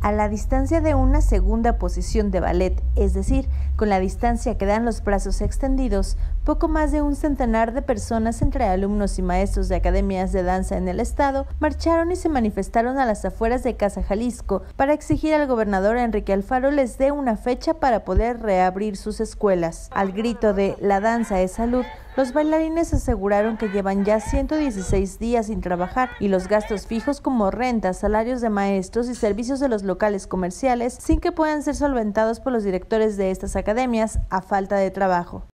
a la distancia de una segunda posición de ballet, es decir, con la distancia que dan los brazos extendidos, poco más de un centenar de personas entre alumnos y maestros de academias de danza en el estado marcharon y se manifestaron a las afueras de Casa Jalisco para exigir al gobernador Enrique Alfaro les dé una fecha para poder reabrir sus escuelas. Al grito de La danza es salud, los bailarines aseguraron que llevan ya 116 días sin trabajar y los gastos fijos como rentas, salarios de maestros y servicios de los locales comerciales sin que puedan ser solventados por los directores de estas academias a falta de trabajo.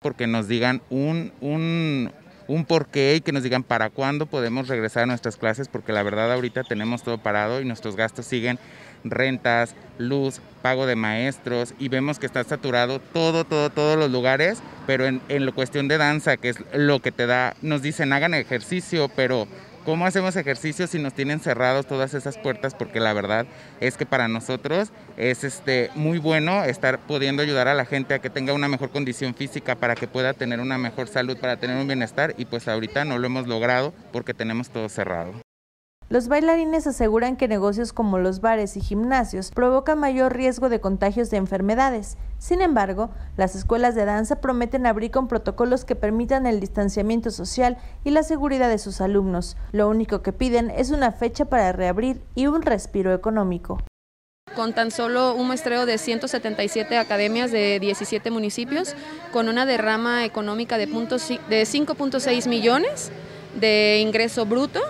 Porque nos digan un, un, un porqué y que nos digan para cuándo podemos regresar a nuestras clases, porque la verdad ahorita tenemos todo parado y nuestros gastos siguen rentas, luz, pago de maestros y vemos que está saturado todo, todo, todos los lugares, pero en, en la cuestión de danza, que es lo que te da, nos dicen hagan ejercicio, pero ¿Cómo hacemos ejercicio si nos tienen cerrados todas esas puertas? Porque la verdad es que para nosotros es este, muy bueno estar pudiendo ayudar a la gente a que tenga una mejor condición física para que pueda tener una mejor salud, para tener un bienestar y pues ahorita no lo hemos logrado porque tenemos todo cerrado. Los bailarines aseguran que negocios como los bares y gimnasios provocan mayor riesgo de contagios de enfermedades. Sin embargo, las escuelas de danza prometen abrir con protocolos que permitan el distanciamiento social y la seguridad de sus alumnos. Lo único que piden es una fecha para reabrir y un respiro económico. Con tan solo un muestreo de 177 academias de 17 municipios, con una derrama económica de, de 5.6 millones de ingreso bruto,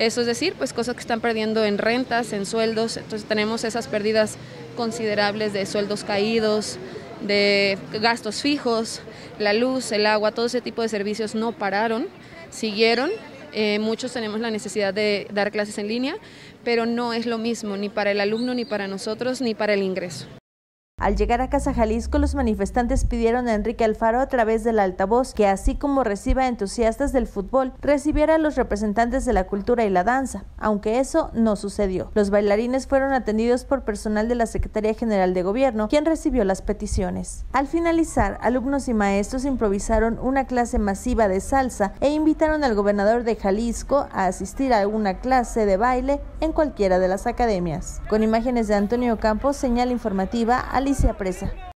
eso es decir, pues cosas que están perdiendo en rentas, en sueldos, entonces tenemos esas pérdidas considerables de sueldos caídos, de gastos fijos, la luz, el agua, todo ese tipo de servicios no pararon, siguieron. Eh, muchos tenemos la necesidad de dar clases en línea, pero no es lo mismo ni para el alumno, ni para nosotros, ni para el ingreso. Al llegar a Casa Jalisco, los manifestantes pidieron a Enrique Alfaro a través del altavoz que, así como reciba entusiastas del fútbol, recibiera a los representantes de la cultura y la danza, aunque eso no sucedió. Los bailarines fueron atendidos por personal de la Secretaría General de Gobierno, quien recibió las peticiones. Al finalizar, alumnos y maestros improvisaron una clase masiva de salsa e invitaron al gobernador de Jalisco a asistir a una clase de baile en cualquiera de las academias. Con imágenes de Antonio Campos, señal informativa, Alicia Presa.